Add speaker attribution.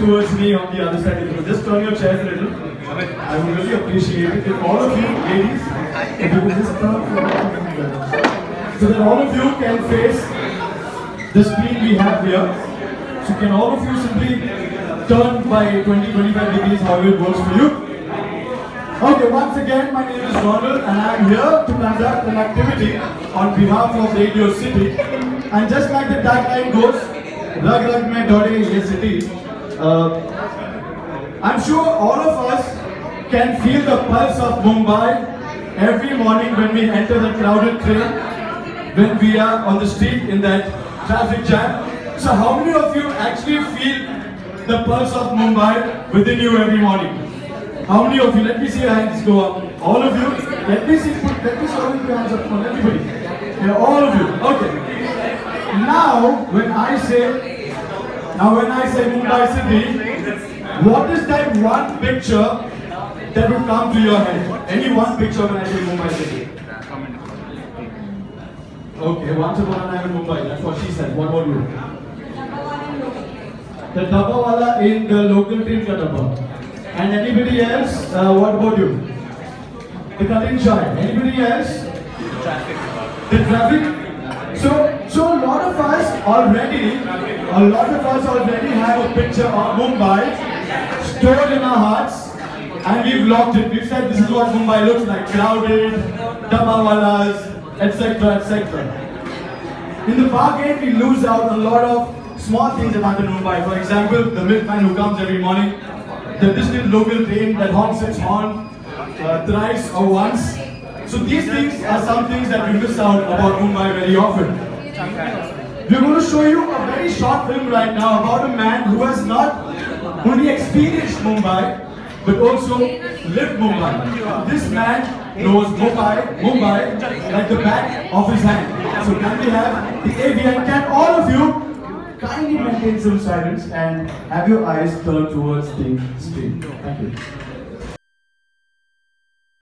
Speaker 1: towards me on the other side. If you just turn your chair a little, I would really appreciate it. If all of you, ladies, if you could just turn so that all of you can face the screen we have here. So can all of you simply turn by 20-25 degrees however it works for you. Okay, once again, my name is Ronald and I am here to conduct an activity on behalf of Radio City. And just like the tagline goes, Rag Rag Mein Dode Ye City, uh, I'm sure all of us can feel the pulse of Mumbai every morning when we enter the crowded train, when we are on the street in that traffic jam. So how many of you actually feel the pulse of Mumbai within you every morning? How many of you? Let me see your hands go up. All of you? Let me see, put, let me see all of your hands up. On, everybody. Yeah, all of you. Okay. Now, when I say, now when I say Mumbai City, what is that one picture that will come to your head? Any one picture when I say Mumbai City? Okay, once upon a time in Mumbai, that's what she said. What about you? The Dabbawala in the local train ka dabba. And anybody else? Uh, what about you? The cutting chai. Anybody else? The traffic. So, so a lot of us already, a lot of us already have a picture of Mumbai stored in our hearts, and we've locked it. We've said this is what Mumbai looks like: crowded, dabbawalas, etc., etc. In the bargain, we lose out a lot of small things about Mumbai. For example, the milkman who comes every morning, the distant local train that honks its horn uh, thrice or once. So these things are some things that we miss out about Mumbai very often. We're going to show you a very short film right now about a man who has not only experienced Mumbai, but also lived Mumbai. This man knows Mumbai, Mumbai like the back of his hand. So can we have the AV and can all of you kindly maintain some silence and have your eyes turned towards the screen. Thank you.